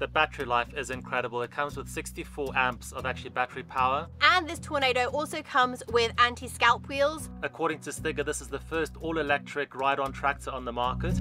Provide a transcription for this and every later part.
The battery life is incredible. It comes with 64 amps of actually battery power. And this Tornado also comes with anti-scalp wheels. According to Stiga, this is the first all-electric ride-on tractor on the market.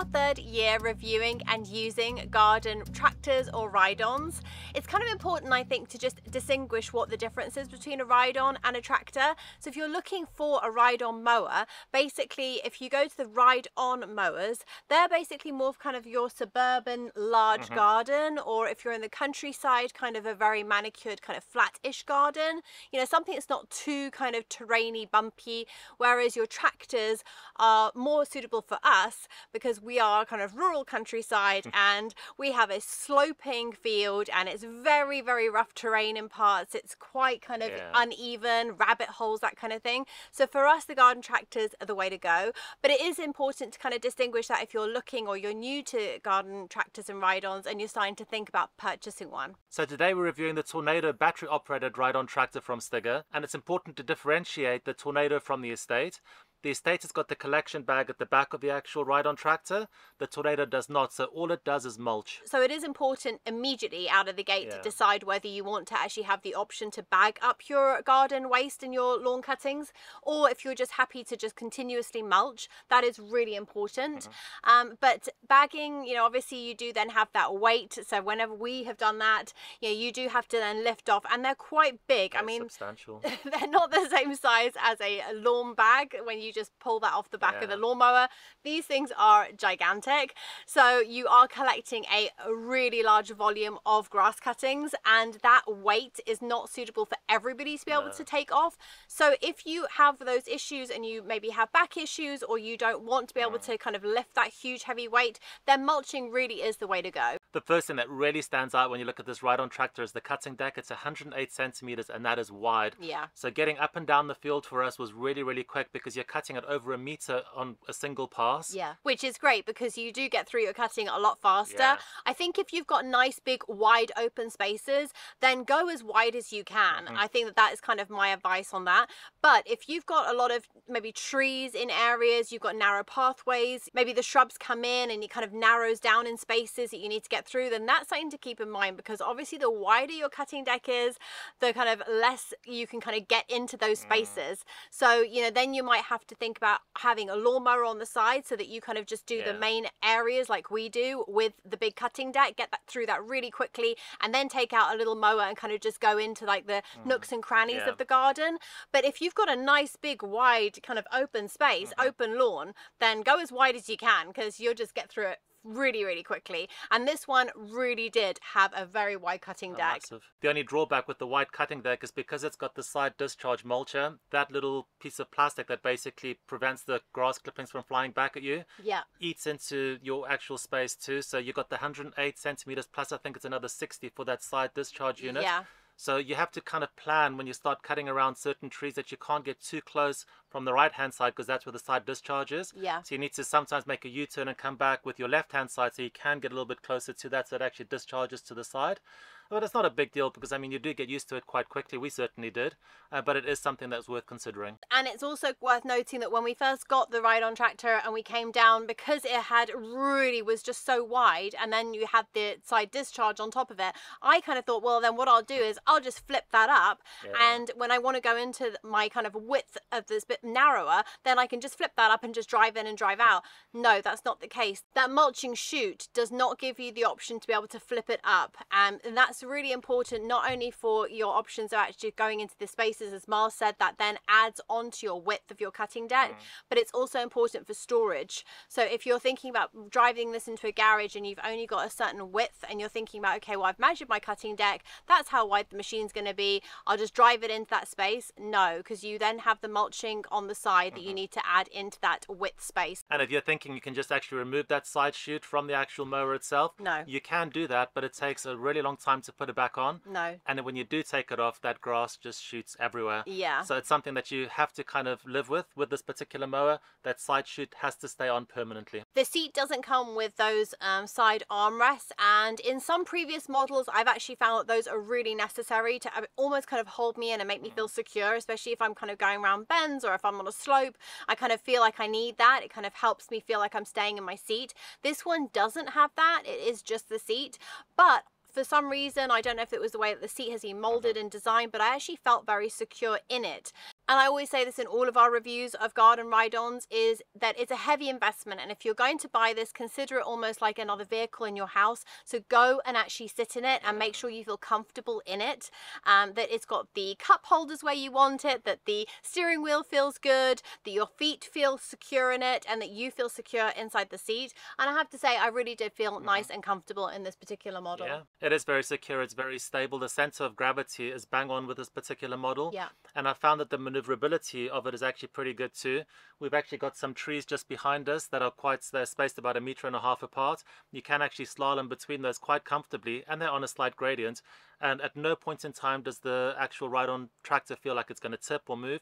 Our third year reviewing and using garden tractors or ride-ons. It's kind of important, I think, to just distinguish what the difference is between a ride-on and a tractor. So if you're looking for a ride-on mower, basically, if you go to the ride-on mowers, they're basically more of kind of your suburban large mm -hmm. garden, or if you're in the countryside, kind of a very manicured kind of flat-ish garden, you know, something that's not too kind of terrainy, bumpy, whereas your tractors are more suitable for us because we are kind of rural countryside mm. and we have a sloping field and it's very, very rough terrain in parts. It's quite kind of yeah. uneven, rabbit holes, that kind of thing. So for us, the garden tractors are the way to go. But it is important to kind of distinguish that if you're looking or you're new to garden tractors and ride-ons and you're starting to think about purchasing one. So today we're reviewing the Tornado battery operated ride-on tractor from Stiga and it's important to differentiate the Tornado from the Estate the estate has got the collection bag at the back of the actual ride-on tractor. The Tornado does not, so all it does is mulch. So it is important immediately out of the gate yeah. to decide whether you want to actually have the option to bag up your garden waste and your lawn cuttings, or if you're just happy to just continuously mulch, that is really important. Mm -hmm. um, but bagging, you know, obviously you do then have that weight. So whenever we have done that, you know, you do have to then lift off, and they're quite big. They're I mean, substantial. they're not the same size as a lawn bag when you just pull that off the back yeah. of the lawnmower. These things are gigantic. So you are collecting a really large volume of grass cuttings and that weight is not suitable for everybody to be able no. to take off. So if you have those issues and you maybe have back issues or you don't want to be able mm. to kind of lift that huge heavy weight, then mulching really is the way to go. The first thing that really stands out when you look at this ride-on tractor is the cutting deck. It's 108 centimeters and that is wide. Yeah. So getting up and down the field for us was really, really quick because you're cutting at over a meter on a single pass. Yeah, which is great because you do get through your cutting a lot faster. Yeah. I think if you've got nice, big, wide open spaces, then go as wide as you can. Mm -hmm. I think that that is kind of my advice on that. But if you've got a lot of maybe trees in areas, you've got narrow pathways, maybe the shrubs come in and it kind of narrows down in spaces that you need to get through, then that's something to keep in mind because obviously the wider your cutting deck is, the kind of less you can kind of get into those mm. spaces. Mm. So, you know, then you might have to think about having a lawnmower on the side so that you kind of just do yeah. the main areas like we do with the big cutting deck, get that through that really quickly and then take out a little mower and kind of just go into like the mm. nooks and crannies yeah. of the garden. But if you've got a nice big wide kind of open space, mm -hmm. open lawn, then go as wide as you can because you'll just get through it really, really quickly. And this one really did have a very wide cutting deck. Massive. The only drawback with the wide cutting deck is because it's got the side discharge mulcher, that little piece of plastic that basically prevents the grass clippings from flying back at you. Yeah. Eats into your actual space too. So you've got the 108 centimeters plus I think it's another 60 for that side discharge unit. Yeah. So you have to kind of plan when you start cutting around certain trees that you can't get too close from the right hand side because that's where the side discharge is. Yeah. So you need to sometimes make a U-turn and come back with your left hand side so you can get a little bit closer to that so it actually discharges to the side. But it's not a big deal because I mean you do get used to it quite quickly. We certainly did, uh, but it is something that's worth considering. And it's also worth noting that when we first got the ride-on tractor and we came down because it had really was just so wide, and then you had the side discharge on top of it. I kind of thought, well, then what I'll do is I'll just flip that up, yeah. and when I want to go into my kind of width of this bit narrower, then I can just flip that up and just drive in and drive out. No, that's not the case. That mulching chute does not give you the option to be able to flip it up, um, and that's really important not only for your options of actually going into the spaces as Miles said that then adds onto your width of your cutting deck mm. but it's also important for storage so if you're thinking about driving this into a garage and you've only got a certain width and you're thinking about okay well I've measured my cutting deck that's how wide the machine's going to be I'll just drive it into that space no because you then have the mulching on the side mm -hmm. that you mm-hmm. need to add into that width space and if you're thinking you can just actually remove that side chute from the actual mower itself no you can do that but it takes a really long time to to put it back on. No. And then when you do take it off, that grass just shoots everywhere. Yeah. So it's something that you have to kind of live with with this particular mower. That side chute has to stay on permanently. The seat doesn't come with those um, side armrests and in some previous models I've actually found that those are really necessary to uh, almost kind of hold me in and make me feel secure especially if I'm kind of going around bends or if I'm on a slope, I kind of feel like I need that. It kind of helps me feel like I'm staying in my seat. This one doesn't have that. It is just the seat, but for some reason, I don't know if it was the way that the seat has been molded uh-huh. and designed, but I actually felt very secure in it. And I always say this in all of our reviews of garden ride-ons is that it's a heavy investment. And if you're going to buy this, consider it almost like another vehicle in your house. So go and actually sit in it and make sure you feel comfortable in it. Um, that it's got the cup holders where you want it, that the steering wheel feels good, that your feet feel secure in it, and that you feel secure inside the seat. And I have to say, I really did feel mm -hmm. nice and comfortable in this particular model. Yeah, it is very secure. It's very stable. The center of gravity is bang on with this particular model. Yeah. And I found that the maneuverability of it is actually pretty good too. We've actually got some trees just behind us that are quite, they're spaced about a meter and a half apart. You can actually slalom between those quite comfortably and they're on a slight gradient. And at no point in time does the actual ride-on tractor feel like it's going to tip or move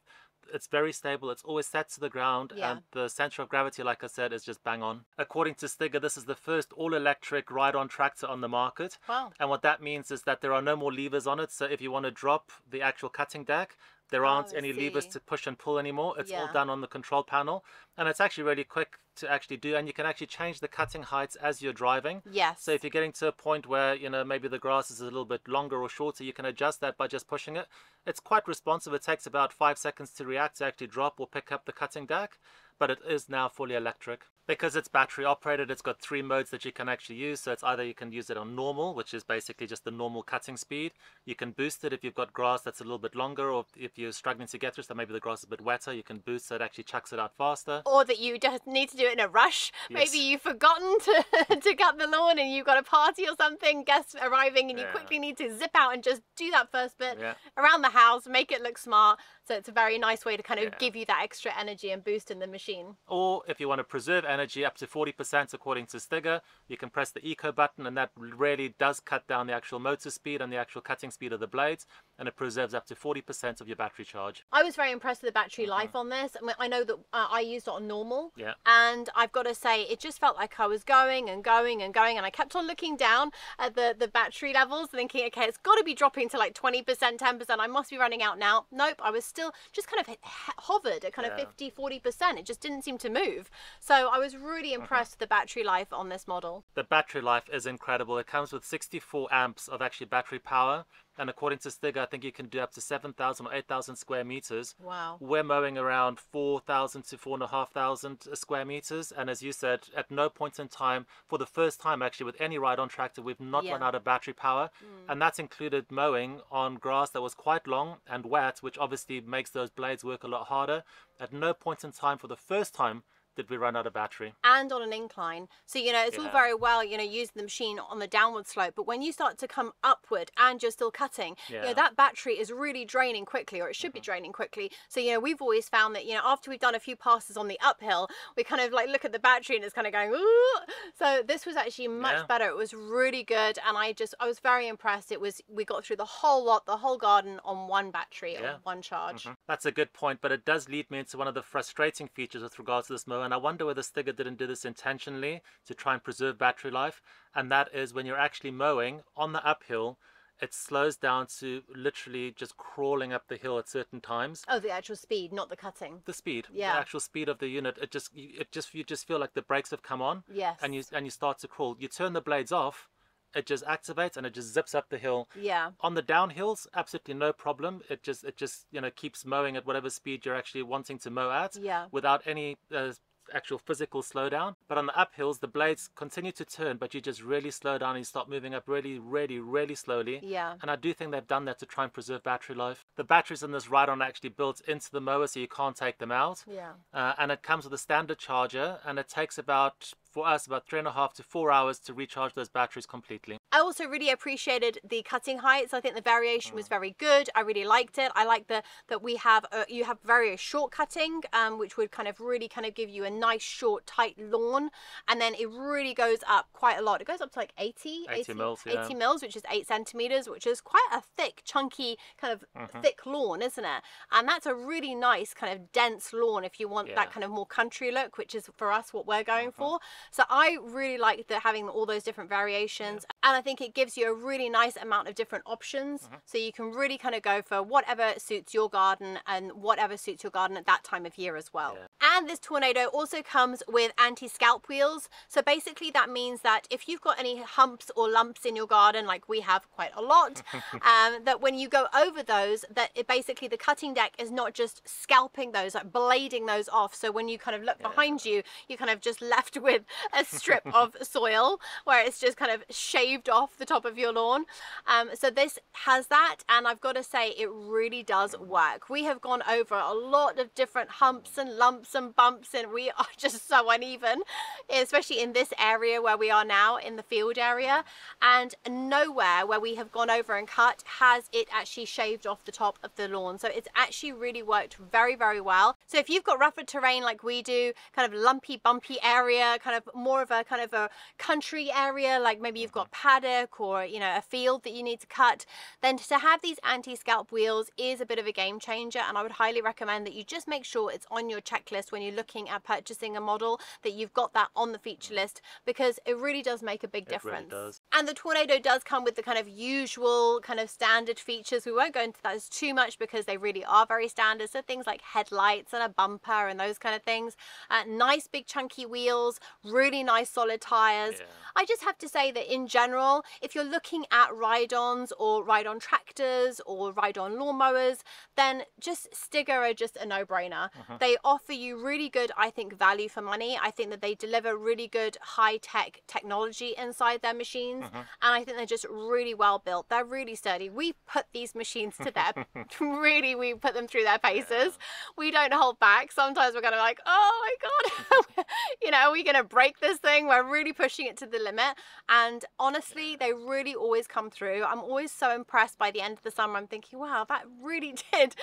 it's very stable. It's always set to the ground, yeah. and the center of gravity, like I said, is just bang on. According to Stiga, this is the first all-electric ride-on tractor on the market. Wow. And what that means is that there are no more levers on it. So if you want to drop the actual cutting deck, there oh, aren't oh, any see. levers to push and pull anymore. It's yeah. all done on the control panel. And it's actually really quick to actually do. And you can actually change the cutting heights as you're driving. Yes. So if you're getting to a point where, you know, maybe the grass is a little bit longer or shorter, you can adjust that by just pushing it. It's quite responsive. It takes about five seconds to react to actually drop or pick up the cutting deck but it is now fully electric. Because it's battery operated, it's got three modes that you can actually use. So it's either you can use it on normal, which is basically just the normal cutting speed. You can boost it if you've got grass that's a little bit longer or if you're struggling to get through, so maybe the grass is a bit wetter, you can boost so it actually chucks it out faster. Or that you just need to do it in a rush. Yes. Maybe you've forgotten to, to cut the lawn and you've got a party or something, guests arriving, and you yeah. quickly need to zip out and just do that first bit yeah. around the house, make it look smart. So it's a very nice way to kind of yeah. give you that extra energy and boost in the machine. Or if you want to preserve energy up to 40% according to Stiga, you can press the eco button and that really does cut down the actual motor speed and the actual cutting speed of the blades and it preserves up to 40% of your battery charge. I was very impressed with the battery mm -hmm. life on this. I, mean, I know that uh, I used it on normal yeah. and I've got to say it just felt like I was going and going and going and I kept on looking down at the, the battery levels thinking, okay, it's got to be dropping to like 20%, 10%. I must be running out now. Nope, I was still just kind of hovered at kind yeah. of 50, 40%. It just didn't seem to move. So I was really uh-huh. impressed with the battery life on this model. The battery life is incredible. It comes with 64 amps of actually battery power and according to Stiga, I think you can do up to 7,000 or 8,000 square meters. Wow. We're mowing around 4,000 to 4,500 square meters. And as you said, at no point in time, for the first time actually with any ride-on tractor, we've not yeah. run out of battery power. Mm. And that's included mowing on grass that was quite long and wet, which obviously makes those blades work a lot harder. At no point in time for the first time did we run out of battery. And on an incline. So, you know, it's yeah. all very well, you know, using the machine on the downward slope, but when you start to come upward and you're still cutting, yeah. you know, that battery is really draining quickly, or it should mm -hmm. be mm-hmm. draining quickly. So, you know, we've always found that, you know, after we've done a few passes on the uphill, we kind of like look at the battery and it's kind of going, Ooh! so this was actually much yeah. better. It was really good. And I just, I was very impressed. It was, we got through the whole lot, the whole garden on one battery, on one charge. Mm -hmm. That's a good point, but it does lead me into one of the frustrating features with regards to this mower and I wonder whether Stiga didn't do this intentionally to try and preserve battery life, and that is when you're actually mowing on the uphill, it slows down to literally just crawling up the hill at certain times. Oh, the actual speed, not the cutting. The speed, yeah. the actual speed of the unit. It just, it just, you just feel like the brakes have come on. Yes. And you and you start to crawl. You turn the blades off, it just activates and it just zips up the hill. Yeah. On the downhills, absolutely no problem. It just it just you know keeps mowing at whatever speed you're actually wanting to mow at. Yeah. Without any uh, actual physical slowdown. But on the uphills, the blades continue to turn, but you just really slow down and you start moving up really, really, really slowly. Yeah. And I do think they've done that to try and preserve battery life. The batteries in this ride-on actually built into the mower, so you can't take them out. Yeah. Uh, and it comes with a standard charger, and it takes about for us about three and a half to four hours to recharge those batteries completely. I also really appreciated the cutting heights. I think the variation was mm. very good. I really liked it. I like the that we have uh, you have very short cutting, um, which would kind of really kind of give you a nice short tight lawn, and then it really goes up quite a lot. It goes up to like 80, 80, 80 mils, yeah. 80 mils, which is eight centimeters, which is quite a thick, chunky kind of mm -hmm. thick lawn, isn't it? And that's a really nice kind of dense lawn if you want yeah. that kind of more country look, which is for us what we're going mm -hmm. for. So I really like the, having all those different variations. And I think it gives you a really nice amount of different options. Mm-hmm. So you can really kind of go for whatever suits your garden and whatever suits your garden at that time of year as well. Yeah. And this tornado also comes with anti-scalp wheels. So basically that means that if you've got any humps or lumps in your garden, like we have quite a lot, um, that when you go over those, that it basically the cutting deck is not just scalping those, like blading those off. So when you kind of look yeah. behind you, you're kind of just left with a strip of soil where it's just kind of shaved off the top of your lawn. Um, so this has that, and I've got to say it really does work. We have gone over a lot of different humps and lumps and bumps, and we are just so uneven, especially in this area where we are now in the field area. And nowhere where we have gone over and cut has it actually shaved off the top of the lawn. So it's actually really worked very, very well. So if you've got rougher terrain like we do, kind of lumpy, bumpy area, kind of more of a kind of a country area, like maybe you've got. Paddock or, you know, a field that you need to cut, then to have these anti-scalp wheels is a bit of a game changer. And I would highly recommend that you just make sure it's on your checklist when you're looking at purchasing a model, that you've got that on the feature list because it really does make a big it difference. Really and the Tornado does come with the kind of usual kind of standard features. We won't go into those too much because they really are very standard. So things like headlights and a bumper and those kind of things. Uh, nice big chunky wheels, really nice solid tires. Yeah. I just have to say that in general, if you're looking at ride-ons or ride-on tractors or ride-on lawnmowers, then just Stiga are just a no-brainer. Uh-huh. They offer you really good, I think, value for money. I think that they deliver really good high-tech technology inside their machines, uh-huh. and I think they're just really well built. They're really sturdy. We put these machines to their really, we put them through their paces. Yeah. We don't hold back. Sometimes we're kind of like, oh my god, you know, are we going to break this thing? We're really pushing it to the limit. And honestly, they really always come through. I'm always so impressed by the end of the summer. I'm thinking, wow, that really did,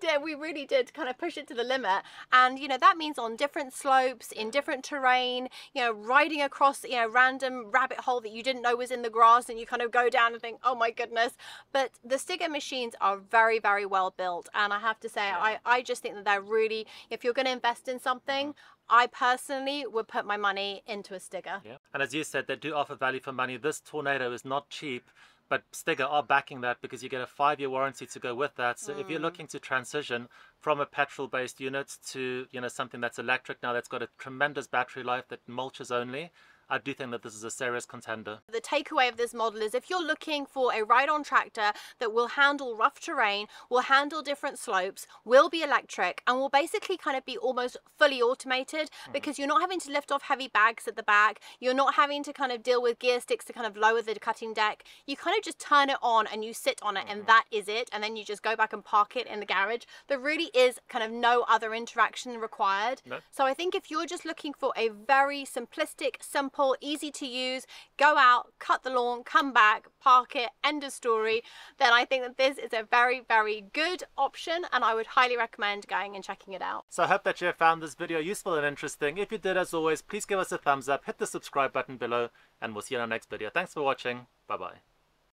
did we really did kind of push it to the limit. And, you know, that means on different slopes, in different terrain, you know, riding across, you know, random rabbit hole that you didn't know was in the grass and you kind of go down and think, oh my goodness. But the Stiga machines are very, very well built. And I have to say, I, I just think that they're really, if you're going to invest in something, I personally would put my money into a Stiga. Yeah. And as you said, they do offer value for money. This Tornado is not cheap, but Stiga are backing that because you get a five-year warranty to go with that. So mm. if you're mm. looking to transition from a petrol-based unit to you know something that's electric now that's got a tremendous battery life that mulches only, I do think that this is a serious contender. The takeaway of this model is if you're looking for a ride-on tractor that will handle rough terrain, will handle different slopes, will be electric, and will basically kind of be almost fully automated mm-hmm. because you're not having to lift off heavy bags at the back, you're not having to kind of deal with gear sticks to kind of lower the cutting deck. You kind of just turn it on and you sit on it mm-hmm. and that is it, and then you just go back and park it in the garage. There really is kind of no other interaction required. No. So I think if you're just looking for a very simplistic, simple simple, easy to use, go out, cut the lawn, come back, park it, end of story, then I think that this is a very, very good option and I would highly recommend going and checking it out. So I hope that you have found this video useful and interesting. If you did, as always, please give us a thumbs up, hit the subscribe button below, and we'll see you in our next video. Thanks for watching. Bye-bye.